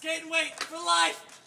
Skate and wait for life.